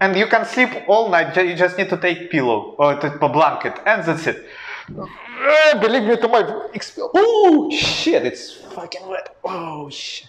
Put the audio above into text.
And you can sleep all night. You just need to take pillow or to, a blanket, and that's it. Oh, believe me, to my. Oh shit! It's fucking wet. Oh shit.